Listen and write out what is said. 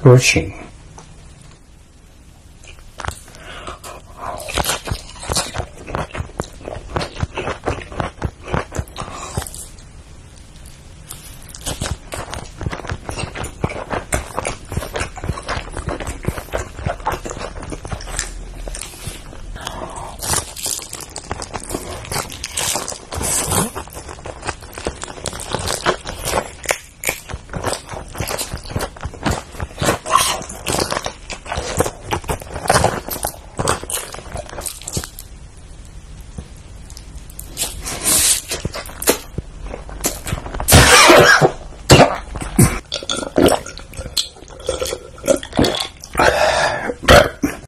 歌曲。